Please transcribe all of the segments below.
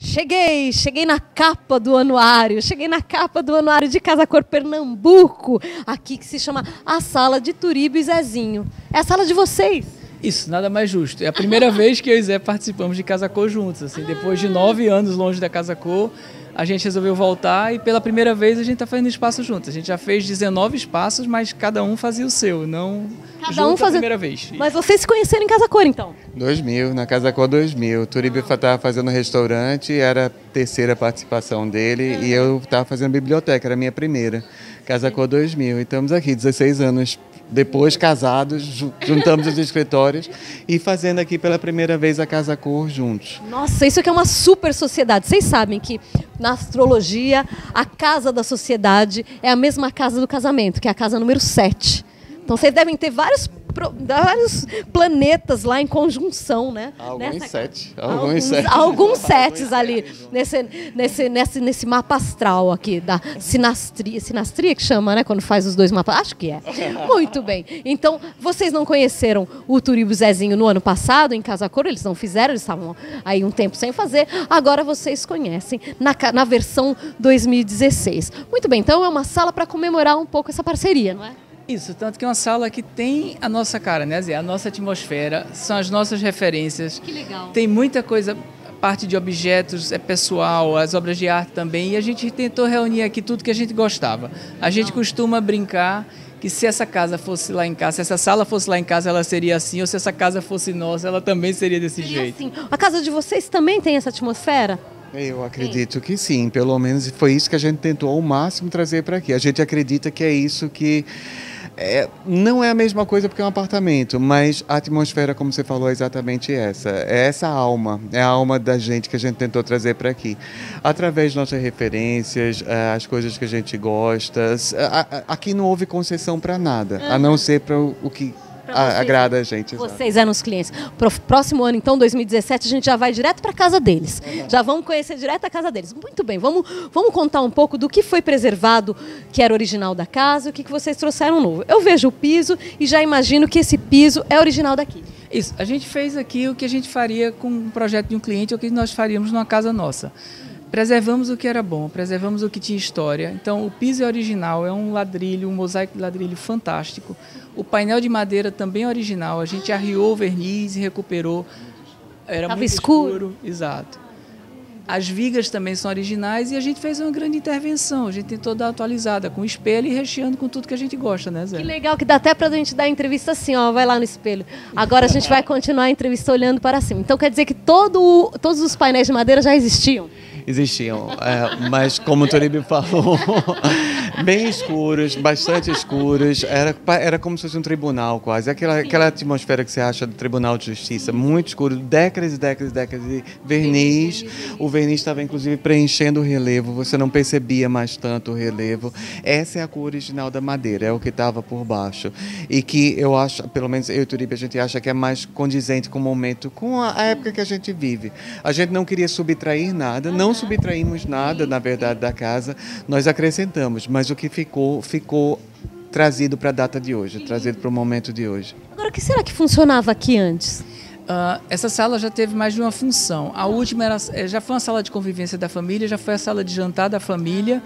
Cheguei, cheguei na capa do anuário, cheguei na capa do anuário de Casa Cor Pernambuco, aqui que se chama a Sala de Turibo e Zezinho. É a sala de vocês. Isso, nada mais justo. É a primeira vez que eu e Zé participamos de Casa Cor juntos. Assim, depois de nove anos longe da Casa Cor, a gente resolveu voltar e pela primeira vez a gente está fazendo espaço juntos. A gente já fez 19 espaços, mas cada um fazia o seu, não cada um fazia... a primeira vez. Mas vocês se conheceram em Casa Cor, então? 2000, na Casa Cor 2000. O Turibi estava fazendo restaurante, era a terceira participação dele, é. e eu estava fazendo biblioteca, era a minha primeira. Casa Cor 2000. E estamos aqui, 16 anos depois, casados, juntamos os escritórios e fazendo aqui pela primeira vez a Casa Cor juntos. Nossa, isso aqui é uma super sociedade. Vocês sabem que na astrologia, a casa da sociedade é a mesma casa do casamento, que é a casa número 7. Então vocês devem ter vários vários planetas lá em conjunção, né? Alguns Nessa... sete. Alguns, alguns sete. Alguns setes ali, nesse, nesse, nesse, nesse mapa astral aqui, da sinastria. Sinastria que chama, né? Quando faz os dois mapas. Acho que é. Muito bem. Então, vocês não conheceram o Turibo Zezinho no ano passado, em Casa Cor, eles não fizeram, eles estavam aí um tempo sem fazer. Agora vocês conhecem na, na versão 2016. Muito bem, então é uma sala para comemorar um pouco essa parceria, não é? Isso, tanto que é uma sala que tem a nossa cara, né, Zé? A nossa atmosfera, são as nossas referências. Que legal. Tem muita coisa, parte de objetos é pessoal, as obras de arte também, e a gente tentou reunir aqui tudo que a gente gostava. A gente costuma brincar que se essa casa fosse lá em casa, se essa sala fosse lá em casa, ela seria assim, ou se essa casa fosse nossa, ela também seria desse seria jeito. Assim. A casa de vocês também tem essa atmosfera? Eu acredito sim. que sim, pelo menos foi isso que a gente tentou ao máximo trazer para aqui. A gente acredita que é isso que é, não é a mesma coisa porque é um apartamento, mas a atmosfera, como você falou, é exatamente essa. É essa alma, é a alma da gente que a gente tentou trazer para aqui. Através de nossas referências, é, as coisas que a gente gosta. Aqui não houve concessão para nada, a não ser para o que a, agrada a gente. Vocês eram os clientes. Pro próximo ano, então, 2017, a gente já vai direto para casa deles. Uhum. Já vamos conhecer direto a casa deles. Muito bem, vamos, vamos contar um pouco do que foi preservado, que era original da casa, o que, que vocês trouxeram novo. Eu vejo o piso e já imagino que esse piso é original daqui. Isso, a gente fez aqui o que a gente faria com um projeto de um cliente, ou o que nós faríamos numa casa nossa preservamos o que era bom, preservamos o que tinha história. Então, o piso é original, é um ladrilho, um mosaico de ladrilho fantástico. O painel de madeira também é original. A gente arriou o verniz e recuperou. Era Tava muito escuro. escuro. Exato. As vigas também são originais e a gente fez uma grande intervenção. A gente tentou dar atualizada com espelho e recheando com tudo que a gente gosta, né, Zé? Que legal, que dá até para a gente dar a entrevista assim, ó, vai lá no espelho. Agora a gente vai continuar a entrevista olhando para cima. Então quer dizer que todo, todos os painéis de madeira já existiam? Existiam. É, mas como o Toribe falou, bem escuros, bastante escuros. Era, era como se fosse um tribunal quase. Aquela, aquela atmosfera que você acha do Tribunal de Justiça, muito escuro, décadas e décadas e décadas de verniz. O verniz estava inclusive preenchendo o relevo, você não percebia mais tanto o relevo. Essa é a cor original da madeira, é o que estava por baixo. E que eu acho, pelo menos eu e o Turibe, a gente acha que é mais condizente com o momento, com a época que a gente vive. A gente não queria subtrair nada, não subtraímos nada, na verdade, da casa, nós acrescentamos, mas o que ficou, ficou trazido para a data de hoje, trazido para o momento de hoje. Agora, o que será que funcionava aqui antes? Uh, essa sala já teve mais de uma função. A última era, eh, já foi uma sala de convivência da família, já foi a sala de jantar da família.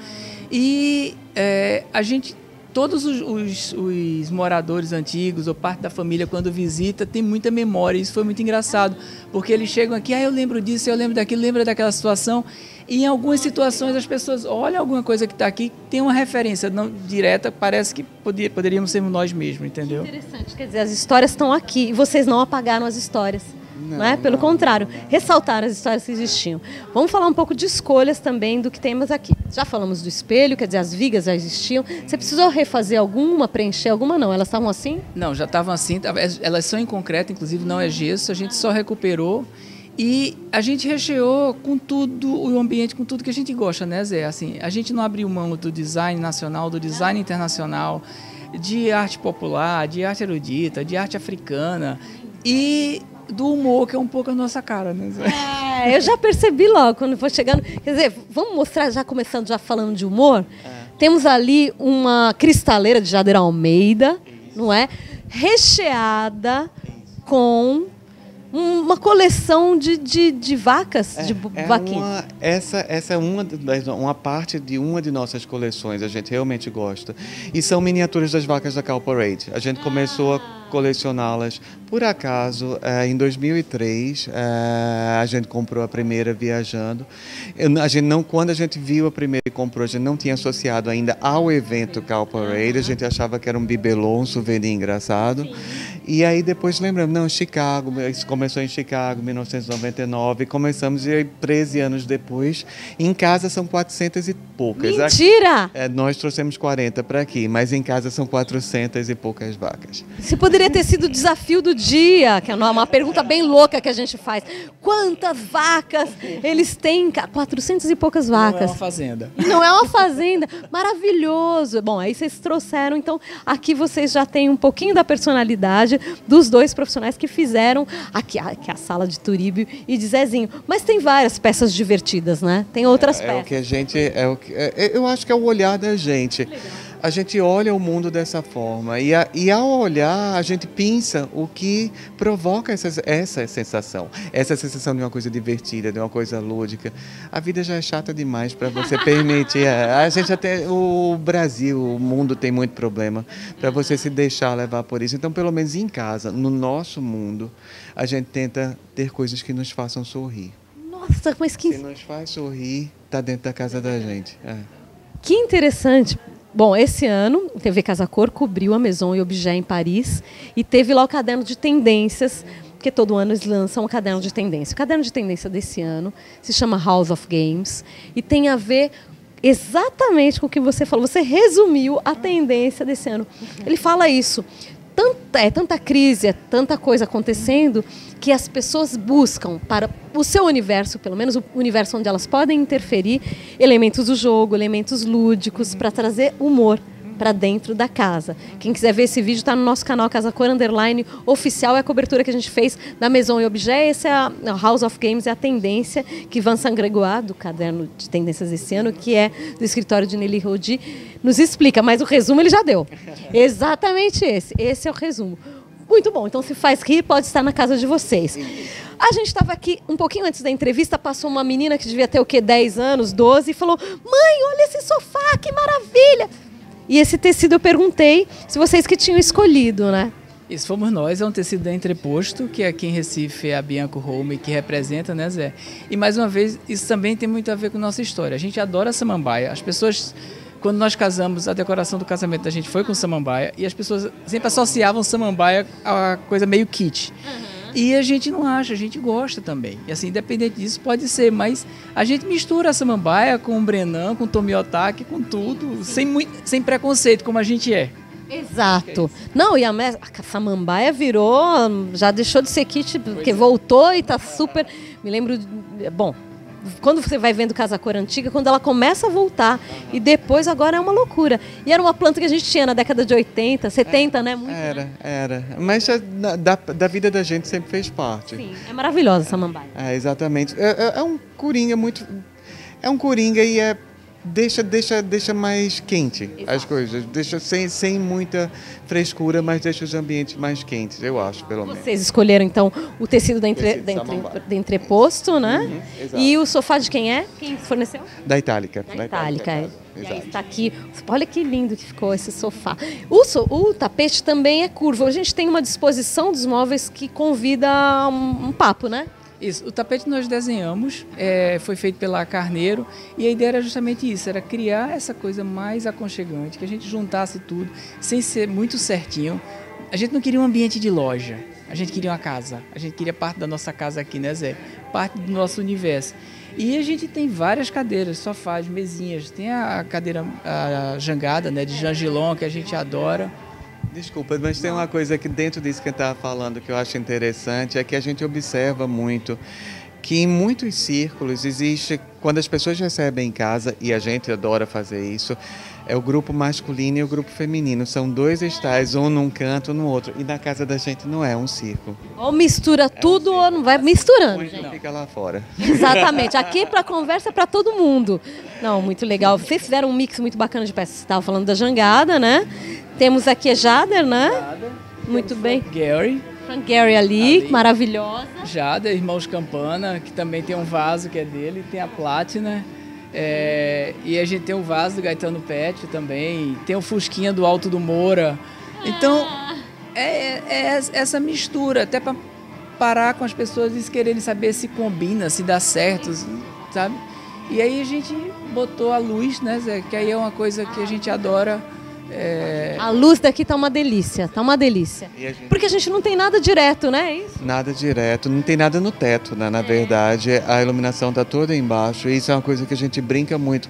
E é, a gente todos os, os, os, moradores antigos ou parte da família, quando visita, tem muita memória. Isso foi muito engraçado, porque eles chegam aqui, ah, eu lembro disso, eu lembro daquilo, lembro daquela situação. E em algumas situações as pessoas olham alguma coisa que está aqui, tem uma referência não direta, parece que podia, poderíamos ser nós mesmos, entendeu? Que interessante, quer dizer, as histórias estão aqui e vocês não apagaram as histórias. Não, não é? Pelo não, contrário, não. ressaltar as histórias que existiam. Vamos falar um pouco de escolhas também do que temos aqui. Já falamos do espelho, quer dizer, as vigas já existiam. Você precisou refazer alguma, preencher alguma? Não, elas estavam assim? Não, já estavam assim. Elas são em concreto, inclusive não é gesso. A gente só recuperou e a gente recheou com tudo, o ambiente com tudo que a gente gosta, né, Zé? Assim, a gente não abriu mão do design nacional, do design internacional, de arte popular, de arte erudita, de arte africana. E do humor, que é um pouco a nossa cara, né? É, eu já percebi logo quando foi chegando. Quer dizer, vamos mostrar, já começando, já falando de humor. É. Temos ali uma cristaleira de Jader Almeida, Isso. não é? Recheada com uma coleção de, de, de vacas, É, de é vaquinhas. uma- essa, essa é uma, das- uma parte de uma de nossas coleções, a gente realmente gosta. E são miniaturas das vacas da Calparade. A gente começou a colecioná-las por acaso eh, em 2003. eh, a gente comprou a primeira viajando. A gente não, quando a gente viu a primeira e comprou, a gente não tinha associado ainda ao evento Calparade. A gente achava que era um bibelô, um souvenir engraçado. E aí depois lembramos, não, Chicago, isso começou em Chicago, 1999, e começamos e aí, 13 anos depois, em casa são 400 e poucas. Aqui- Mentira! é, nós trouxemos 40 para aqui, mas em casa são 400 e poucas vacas. Isso poderia ter sido o desafio do dia, que é uma pergunta bem louca que a gente faz. Quantas vacas eles têm? Ca- 400 e poucas Não é vacas. uma fazenda. Não é uma fazenda. Maravilhoso. Bom, aí vocês trouxeram, então aqui vocês já têm um pouquinho da personalidade dos dois profissionais que fizeram aqui, aqui a sala de Turíbio e de Zezinho. Mas tem várias peças divertidas, né? Tem outras É o peças. que a gente. É o que, é- eu acho que é o olhar da gente. A gente olha o mundo dessa forma e, a- e ao olhar a gente pensa o que provoca essa, essa sensação, essa sensação de uma coisa divertida, de uma coisa lúdica. A vida já é chata demais para você permitir. é, A gente até o Brasil, o mundo tem muito problema para você se deixar levar por isso. Então, pelo menos em casa, no nosso mundo, a gente tenta ter coisas que nos façam sorrir. Nossa, mas que Se nos faz sorrir, tá dentro da casa da gente. É. Que interessante. Bom, esse ano, a TV Casa Cor cobriu a Maison e Objet em Paris e teve lá o caderno de tendências, porque todo ano eles lançam um caderno de tendência. O caderno de tendência desse ano se chama House of Games e tem a ver exatamente com o que você falou. Você resumiu a tendência desse ano. Ele fala isso. Tanta, é tanta crise, é tanta coisa acontecendo que as pessoas buscam para o seu universo, pelo menos o universo onde elas podem interferir, elementos do jogo, elementos lúdicos para trazer humor para dentro da casa. Quem quiser ver esse vídeo está no nosso canal Casa Cor Underline oficial, é a cobertura que a gente fez da Maison e Objet. Esse é a House of Games, é a tendência que Vincent Gregoire, do caderno de tendências desse ano, que é do escritório de Nelly Rodi, nos explica, mas o resumo ele já deu. Exatamente esse. Esse é o resumo. Muito bom. Então, se faz rir, pode estar na casa de vocês. A gente estava aqui, um pouquinho antes da entrevista, passou uma menina que devia ter o quê? 10 anos, 12, e falou: Mãe, olha esse sofá, que maravilha! E esse tecido eu perguntei se vocês que tinham escolhido, né? Isso fomos nós, é um tecido da Entreposto, que aqui em Recife é a Bianco Home que representa, né, Zé? E mais uma vez, isso também tem muito a ver com nossa história. A gente adora samambaia. As pessoas, quando nós casamos, a decoração do casamento da gente foi com samambaia e as pessoas sempre associavam samambaia a coisa meio kit. E a gente não acha, a gente gosta também. E assim, independente disso, pode ser, mas a gente mistura a samambaia com o Brenan, com o Tomiotaki, com tudo, sem, muito, sem preconceito, como a gente é. Exato. Não, e a, me- a samambaia virou, já deixou de ser kit, porque voltou e tá super. Me lembro. de- Bom, quando você vai vendo Casa Cor Antiga, quando ela começa a voltar. E depois agora é uma loucura. E era uma planta que a gente tinha na década de 80, 70, né? Muito, Era, era. Mas já da, da, da vida da gente sempre fez parte. Sim, é maravilhosa a samambaia. É, exatamente. É, é- é um coringa muito. É um coringa e é. Deixa, deixa, deixa mais quente as Exato. coisas. Deixa sem, sem muita frescura, mas deixa os ambientes mais quentes, eu acho, pelo menos. Vocês escolheram, então, o tecido da, entre, Tecido da, entre- da entreposto, né? Uhum, e o sofá de quem é? Quem forneceu? Da Itálica. Da Itálica, é. E aí está aqui. Olha que lindo que ficou esse sofá. O, so- o tapete também é curvo. A gente tem uma disposição dos móveis que convida a um, um papo, né? Isso, o tapete nós desenhamos, é, foi feito pela Carneiro, e a ideia era justamente isso, era criar essa coisa mais aconchegante, que a gente juntasse tudo, sem ser muito certinho. A gente não queria um ambiente de loja, a gente queria uma casa, a gente queria parte da nossa casa aqui, né Zé? Parte do nosso universo. E a gente tem várias cadeiras, sofás, mesinhas, tem a cadeira a jangada, né, de Jangilon, que a gente adora. Desculpa, mas tem uma coisa que dentro disso que eu estava falando que eu acho interessante, é que a gente observa muito que em muitos círculos existe, quando as pessoas recebem em casa, e a gente adora fazer isso, é o grupo masculino e o grupo feminino. São dois estágios, um num canto, no outro. E na casa da gente não é um círculo. Ou mistura tudo ou não vai misturando, Um gente. não fica lá fora. Exatamente. Aqui para conversa é para todo mundo. Não, muito legal. Vocês fizeram um mix muito bacana de peças. Você estava falando da jangada, né? Temos aqui a Jader, né? Muito bem. Gary, Frank Gary ali, Ali. maravilhosa. Da Irmãos Campana, que também tem um vaso que é dele, tem a Platina. é, e a gente tem o vaso do Gaetano Pet também, tem o Fusquinha do Alto do Moura. Então, é, é essa mistura, até para parar com as pessoas e quererem saber se combina, se dá certo, sabe? E aí a gente botou a luz, né, Zé? Que aí é uma coisa que a gente adora. É, A luz daqui tá uma delícia, tá uma delícia. E a gente- Porque a gente não tem nada direto, né? É isso? Nada direto, não tem nada no teto, né? Na verdade, a iluminação está toda embaixo. E isso é uma coisa que a gente brinca muito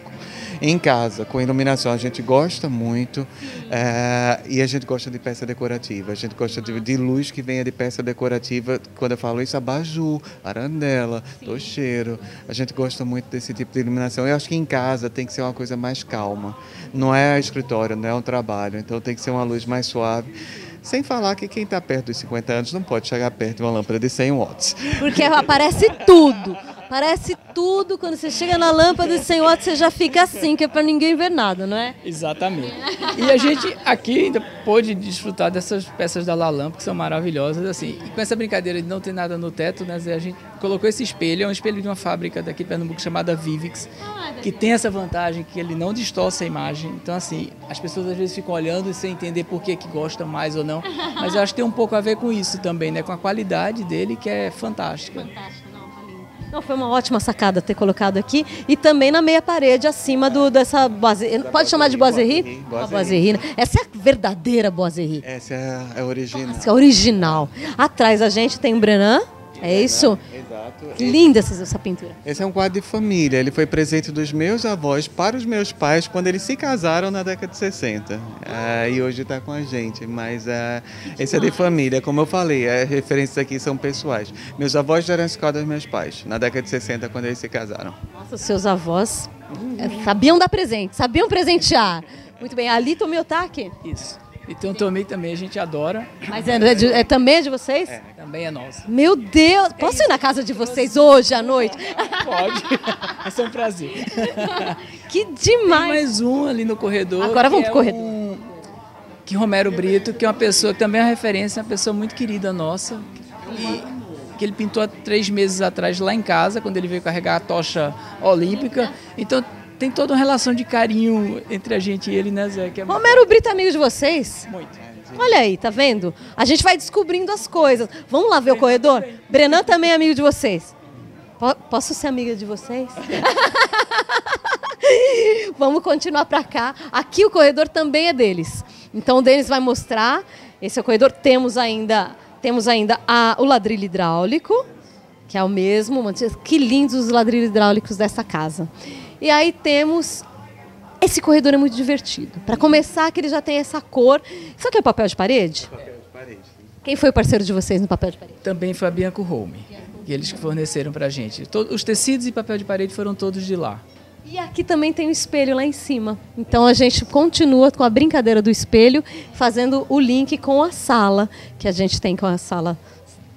em casa, com iluminação. A gente gosta muito é, e a gente gosta de peça decorativa. A gente gosta de, de luz que venha de peça decorativa. Quando eu falo isso, abajur, arandela, tocheiro. A gente gosta muito desse tipo de iluminação. Eu acho que em casa tem que ser uma coisa mais calma. Não é escritório, não é um trabalho. Então tem que ser uma luz mais suave. Sem falar que quem está perto dos 50 anos não pode chegar perto de uma lâmpada de 100 watts. Porque aparece tudo. Aparece tudo. Quando você chega na lâmpada 100 watts, você já fica assim, que é pra ninguém ver nada, não é? Exatamente. E a gente aqui ainda pôde desfrutar dessas peças da Lalamp, que são maravilhosas, assim. E com essa brincadeira de não ter nada no teto, né, a gente colocou esse espelho, é um espelho de uma fábrica daqui de Pernambuco chamada Vivix, que tem essa vantagem que ele não distorce a imagem. Então, assim, as pessoas às vezes ficam olhando sem entender por que, que gostam mais ou não. Mas eu acho que tem um pouco a ver com isso também, né? Com a qualidade dele, que é fantástica. Não, foi uma ótima sacada ter colocado aqui e também na meia parede acima do, dessa boise... Pode chamar de boiserie? Boiserie, né? Essa é a verdadeira boiserie. Essa é a, é a original. Essa é a original. Atrás a gente tem o Brenan. É isso? Exato. Linda essa, essa pintura. Esse é um quadro de família. Ele foi presente dos meus avós para os meus pais quando eles se casaram na década de 60. Ah, e hoje está com a gente. Mas ah, esse é de família. Como eu falei, as referências aqui são pessoais. Meus avós já eram escola dos meus pais, na década de 60, quando eles se casaram. Nossa, os seus avós eh, sabiam dar presente, sabiam presentear. Muito bem. Ali Tomiotaque. Isso. E tem um Tomei também, a gente adora, Mas é, é de- é também é de vocês? também é nosso. Meu Deus! Posso ir na casa de vocês hoje à noite? Pode. Vai ser um prazer. Que Tem demais! mais um ali no corredor. Agora vamos pro é corredor. um- que Romero Brito, que é uma pessoa que também é uma referência, uma pessoa muito querida nossa. E, que ele pintou há três meses atrás lá em casa, quando ele veio carregar a tocha olímpica. Então tem toda uma relação de carinho entre a gente e ele, né, Zé? Que é Romero Brito é amigo de vocês? muito. Olha aí, tá vendo? A gente vai descobrindo as coisas. Vamos lá ver o corredor? Brenan também é amigo de vocês. Po- posso ser amiga de vocês? Vamos continuar para cá. Aqui o corredor também é deles. Então o Denis vai mostrar. Esse é o corredor. Temos ainda, temos ainda a- o ladrilho hidráulico, que é o mesmo. Que lindos os ladrilhos hidráulicos dessa casa. E aí temos esse corredor é muito divertido. Para começar, que ele já tem essa cor. Isso aqui é papel de parede? Quem foi o parceiro de vocês no papel de parede? Também foi a Bianco Home, que eles que forneceram pra gente. To- Os tecidos e papel de parede foram todos de lá. E aqui também tem um espelho lá em cima. Então a gente continua com a brincadeira do espelho, fazendo o link com a sala que a gente tem com a sala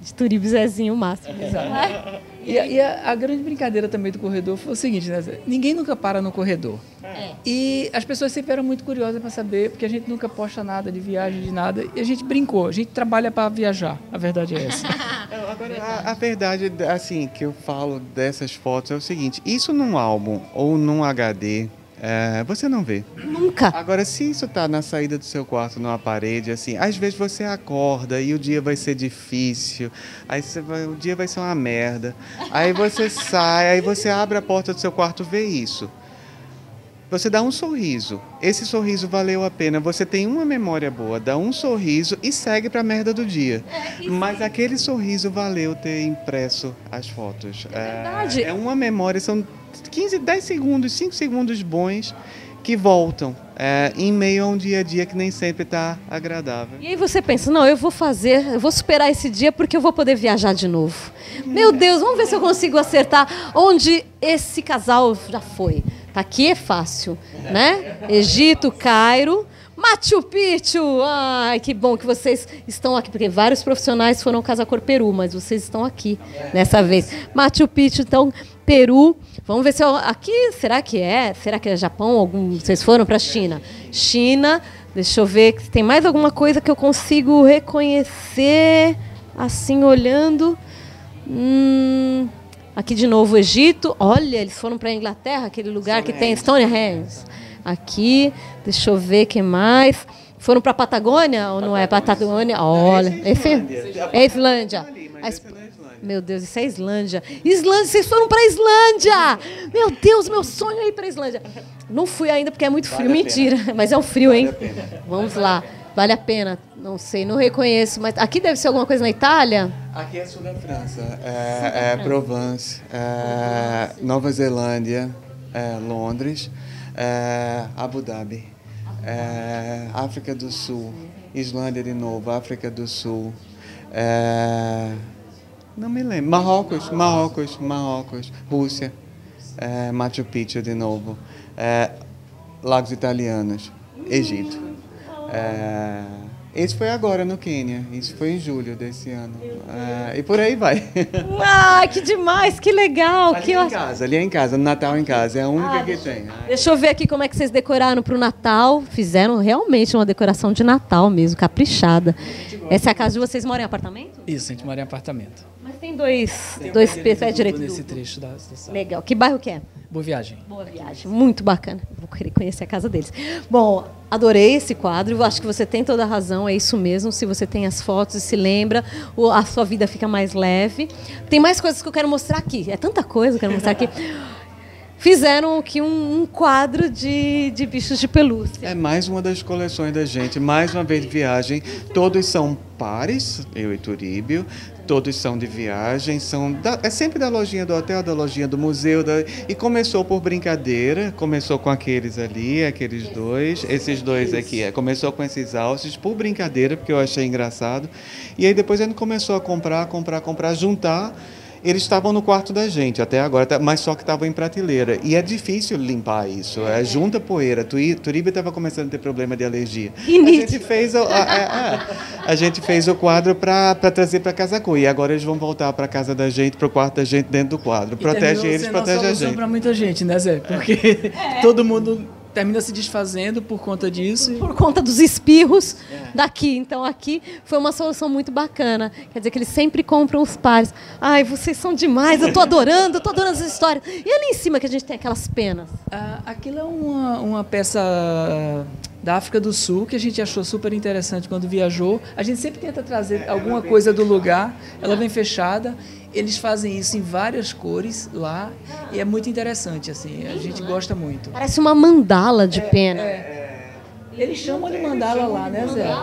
de Turibe Zezinho Máximo. né? E, a, e a- a grande brincadeira também do corredor foi o seguinte, né? Ninguém nunca para no corredor. E as pessoas sempre eram muito curiosas para saber, porque a gente nunca posta nada de viagem, de nada. E a gente brincou, a gente trabalha para viajar. A verdade é essa. Agora, a, a verdade, assim, que eu falo dessas fotos é o seguinte: isso num álbum ou num HD, é, você não vê. Nunca. Agora, se isso tá na saída do seu quarto, numa parede, assim, às vezes você acorda e o dia vai ser difícil, aí vai- o dia vai ser uma merda. Aí você sai, aí você abre a porta do seu quarto e vê isso. Você dá um sorriso. Esse sorriso valeu a pena. Você tem uma memória boa, dá um sorriso e segue pra merda do dia. Mas aquele sorriso valeu ter impresso as fotos. É verdade. É uma memória, são 15, 10 segundos, 5 segundos bons que voltam é, em meio a um dia a dia que nem sempre está agradável. E aí você pensa, não, eu vou fazer, eu vou superar esse dia porque eu vou poder viajar de novo. Meu Deus, vamos ver se eu consigo acertar onde esse casal já foi. Tá aqui é fácil, né? Egito, Cairo, Machu Picchu. Ai, que bom que vocês estão aqui, porque vários profissionais foram ao Casa Cor Peru, mas vocês estão aqui nessa vez. Machu Picchu, então, Peru. Vamos ver se eu, aqui, será que é? Será que é Japão? Algum, vocês foram para a China? China, deixa eu ver, tem mais alguma coisa que eu consigo reconhecer. assim olhando. Hum, aqui de novo o Egito. Olha, eles foram para a Inglaterra, aquele lugar que tem Stonehenge. Aqui, deixa eu ver que mais. Foram para a Patagônia ou não é Patagônia? Olha, esse é Islândia. Meu Deus, isso é Islândia. Islândia, vocês foram para Islândia! Meu Deus, meu sonho é ir para Islândia. Não fui ainda porque é muito frio. Vale Mentira, mas é um frio, hein? Vamos lá. Vale a pena. Não sei, não reconheço, mas aqui deve ser alguma coisa na Itália? Aqui é sul da França. É, é Provence, é, Nova Zelândia, é, Londres, é, Abu Dhabi, é, África do Sul, Islândia de novo, África do Sul. É, não me lembro. Marrocos, Marrocos, Marrocos, Rússia, Machu Picchu de novo, Lagos Italianos, Egito. É, esse foi agora no Quênia, isso foi em julho desse ano. É, e por aí vai. Ah, que demais, que legal. Ali que é em casa, ali é em casa, no Natal em casa, é a única ah, que tem. Deixa eu ver aqui como é que vocês decoraram para o Natal. Fizeram realmente uma decoração de Natal mesmo, caprichada. Essa é a casa de vocês, moram em apartamento? Isso, a gente mora em apartamento. Mas tem dois, tem dois pés direito nesse trecho da, da Legal. Que bairro que é? Boa viagem. Boa viagem. Muito bacana. Vou querer conhecer a casa deles. Bom, adorei esse quadro. Acho que você tem toda a razão. É isso mesmo. Se você tem as fotos e se lembra, a sua vida fica mais leve. Tem mais coisas que eu quero mostrar aqui. É tanta coisa que eu quero mostrar aqui. Fizeram aqui um, um quadro de, de bichos de pelúcia. É mais uma das coleções da gente. Mais uma vez de viagem. Todos são pares, eu e Turíbio todos são de viagem, são da, é sempre da lojinha do hotel, da lojinha do museu, da, e começou por brincadeira, começou com aqueles ali, aqueles dois, esses dois aqui, é, começou com esses alces por brincadeira, porque eu achei engraçado, e aí depois a gente começou a comprar, comprar, comprar, juntar, eles estavam no quarto da gente até agora, tá, mas só que estavam em prateleira. E é difícil limpar isso. É, junta poeira. Turiba estava começando a ter problema de alergia. E a gente fez a, a, a, a gente fez o quadro para trazer para casa Casacu. E agora eles vão voltar para casa da gente, para o quarto da gente dentro do quadro. Protege eles, protege a gente. para muita gente, né, Zé? Porque é. todo mundo termina se desfazendo por conta disso. Por conta dos espirros é. daqui. Então aqui foi uma solução muito bacana. Quer dizer que eles sempre compram os pares. Ai, vocês são demais, eu tô adorando, eu tô adorando essa história. E ali em cima que a gente tem aquelas penas? Ah, aquilo é uma, uma peça da África do Sul, que a gente achou super interessante quando viajou. A gente sempre tenta trazer alguma coisa do lugar, ela vem fechada. Eles fazem isso em várias cores lá e é muito interessante, assim, a gente gosta muito. Parece uma mandala de pena. É, é. Eles chamam de mandala lá, né, Zé?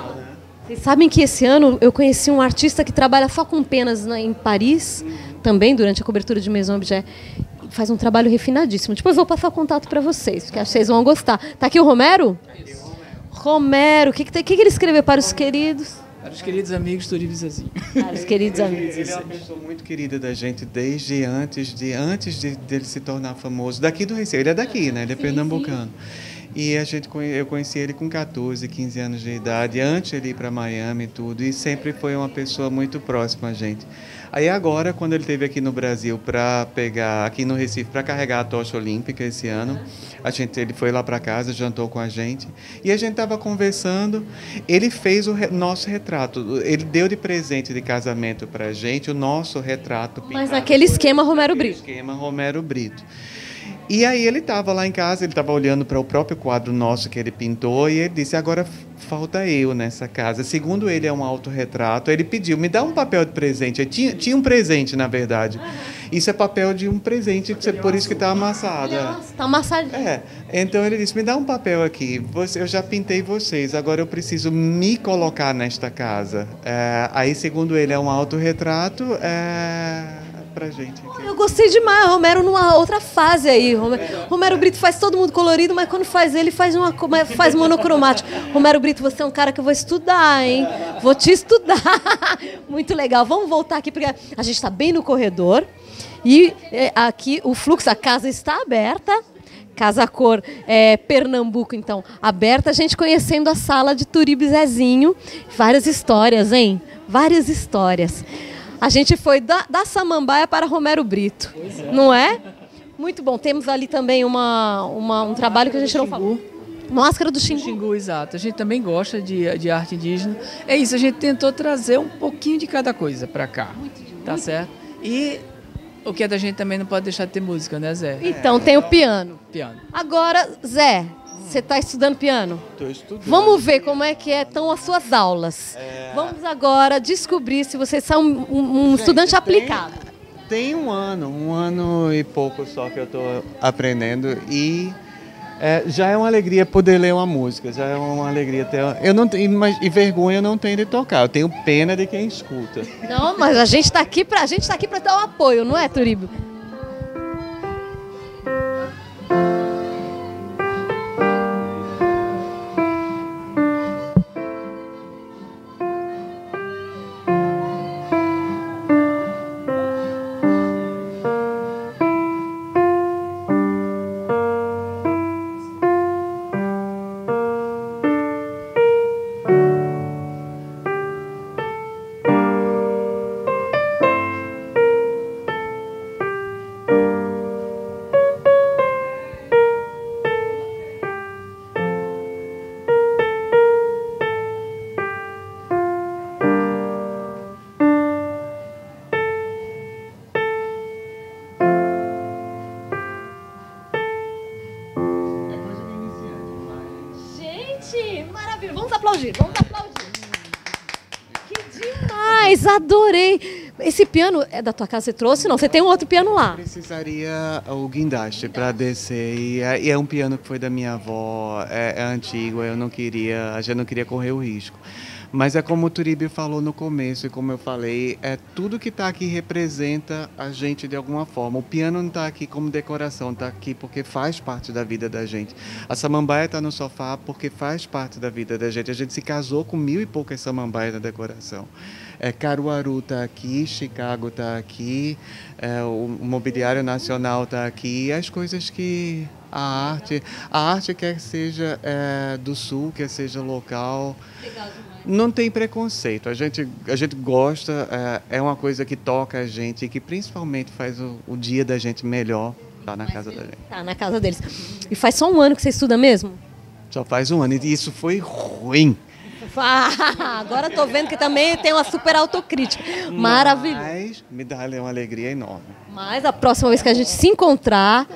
Vocês sabem que esse ano eu conheci um artista que trabalha só com penas em Paris, também durante a cobertura de Maison Objet faz um trabalho refinadíssimo. Depois vou passar o contato para vocês, porque acho que vocês vão gostar. Tá aqui o Romero? Romero, o que, que, que, ele escreveu para os queridos? Para os queridos amigos do Zezinho. Para os queridos amigos. Ele é uma pessoa muito querida da gente desde antes de antes de dele se tornar famoso. Daqui do Recife. Ele é daqui, né? Ele é sim, pernambucano. Sim. E a gente, eu conheci ele com 14, 15 anos de idade, antes ele ir para Miami e tudo, e sempre foi uma pessoa muito próxima a gente. Aí agora, quando ele esteve aqui no Brasil para pegar, aqui no Recife, para carregar a tocha olímpica esse ano, a gente, ele foi lá para casa, jantou com a gente, e a gente estava conversando, ele fez o re, nosso retrato, ele deu de presente de casamento para a gente o nosso retrato. Mas naquele esquema Romero Brito. esquema Romero Brito. E aí ele estava lá em casa, ele estava olhando para o próprio quadro nosso que ele pintou e ele disse: agora falta eu nessa casa. Segundo ele é um autorretrato. Ele pediu: me dá um papel de presente. Tinha, tinha um presente, na verdade. Isso é papel de um presente, por isso que está amassado. Está amassado. É. Então ele disse: me dá um papel aqui. Você, eu já pintei vocês. Agora eu preciso me colocar nesta casa. É, aí, segundo ele, é um autorretrato. É pra gente. Aqui. Eu gostei demais, Romero numa outra fase aí. Romero, Romero Brito faz todo mundo colorido, mas quando faz ele faz uma faz monocromático. Romero Brito, você é um cara que eu vou estudar, hein? Vou te estudar. Muito legal. Vamos voltar aqui porque a gente está bem no corredor e é, aqui o fluxo, a casa está aberta. Casa Cor é, Pernambuco, então, aberta, a gente conhecendo a sala de Turibe Zezinho. Várias histórias, hein? Várias histórias. A gente foi da, da Samambaia para Romero Brito, é. não é? Muito bom. Temos ali também uma, uma um trabalho que a gente não falou. Máscara do Xingu. Xingu, exato. A gente também gosta de, de arte indígena. É isso, a gente tentou trazer um pouquinho de cada coisa para cá. Tá certo? E o que é da gente também não pode deixar de ter música, né, Zé? Então tem o piano. Piano. Agora, Zé, você está estudando piano? Estou estudando. Vamos ver como é que é, estão as suas aulas. Vamos agora descobrir se você é um, um- um estudante tem- aplicado. Tem um ano, um ano e pouco só que eu estou aprendendo e é, já é uma alegria poder ler uma música, já é uma alegria ter. Eu não tenho, mas, e vergonha eu não tenho de tocar, eu tenho pena de quem escuta. Não, mas a gente está aqui para a gente tá aqui para dar o apoio, não é, Turíbio? Vamos aplaudir, vamos aplaudir. Que demais, adorei. Esse piano é da tua casa, você trouxe? Não, você tem um outro piano lá. Precisaria o guindaste para descer e é, e é um piano que foi da minha avó, é, é antigo, eu não queria, gente não queria correr o risco. Mas é como o Turibi falou no começo e como eu falei, é tudo que está aqui representa a gente de alguma forma. O piano não está aqui como decoração, está aqui porque faz parte da vida da gente. A samambaia está no sofá porque faz parte da vida da gente. A gente se casou com mil e poucas samambaias na decoração. É, Caruaru está aqui, Chicago está aqui, é, o, o Mobiliário Nacional está aqui, as coisas que a arte, a arte quer seja é, do sul, quer seja local, não tem preconceito. A gente, a gente gosta, é, é uma coisa que toca a gente e que principalmente faz o, o dia da gente melhor lá na casa da gente. Tá, na casa deles. E faz só um ano que você estuda mesmo? Só faz um ano e isso foi ruim. Ah, Agora tô vendo que também tem uma super autocrítica. Maravilhoso. Mas me dá uma alegria enorme. Mas a próxima vez que a gente se encontrar,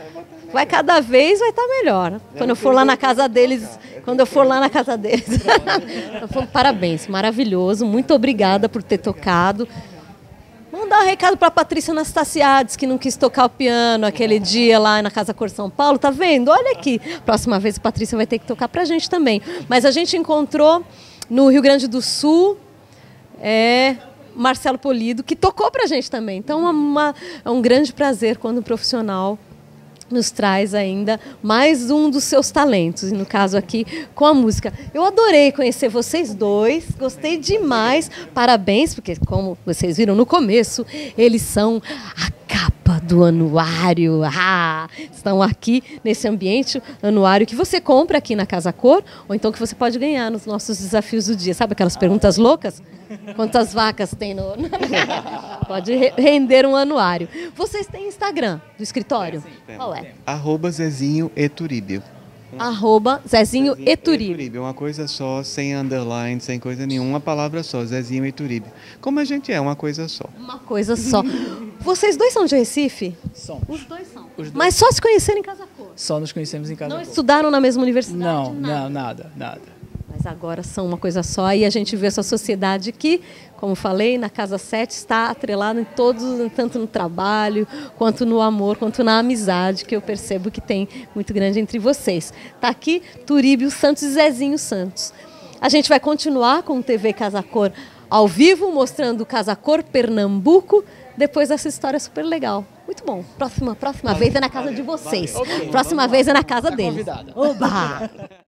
vai cada vez vai estar melhor. Quando eu for lá na casa deles, quando eu for lá na casa deles. Parabéns, maravilhoso. Muito obrigada por ter tocado. Mandar um recado para a Patrícia Anastasiades, que não quis tocar o piano aquele dia lá na Casa Cor São Paulo. Tá vendo? Olha aqui. Próxima vez a Patrícia vai ter que tocar para a gente também. Mas a gente encontrou no Rio Grande do Sul é Marcelo Polido, que tocou para a gente também. Então é uma- é um grande prazer quando um profissional nos traz ainda mais um dos seus talentos, e no caso aqui com a música. Eu adorei conhecer vocês dois, gostei demais, parabéns, porque como vocês viram no começo, eles são a do anuário. Ah, estão aqui nesse ambiente anuário que você compra aqui na Casa Cor, ou então que você pode ganhar nos nossos desafios do dia. Sabe aquelas perguntas loucas? Quantas vacas tem no. Pode re- render um anuário. Vocês têm Instagram do escritório? Qual é? Arroba Zezinho Eturíbio. Arroba Zezinho Eturibe. Eturibe, uma coisa só, sem underline, sem coisa nenhuma, uma palavra só, Zezinho Eturibe. Como a gente é, uma coisa só. Uma coisa só. Vocês dois são de Recife? Somos. Os dois são. Os dois. Mas só se conheceram em Casa Cor. Só nos conhecemos em casa. Não Cor. estudaram na mesma universidade? Não, nada. não, nada, nada. Mas agora são uma coisa só e a gente vê essa sociedade que, como falei, na Casa 7 está atrelada em todos, tanto no trabalho, quanto no amor, quanto na amizade, que eu percebo que tem muito grande entre vocês. Está aqui Turíbio Santos e Zezinho Santos. A gente vai continuar com o TV Casa Cor ao vivo, mostrando Casa Cor Pernambuco, depois dessa história super legal. Muito bom. Próxima, próxima vez é na casa de vocês. Próxima vez é na casa deles. convidada. Oba!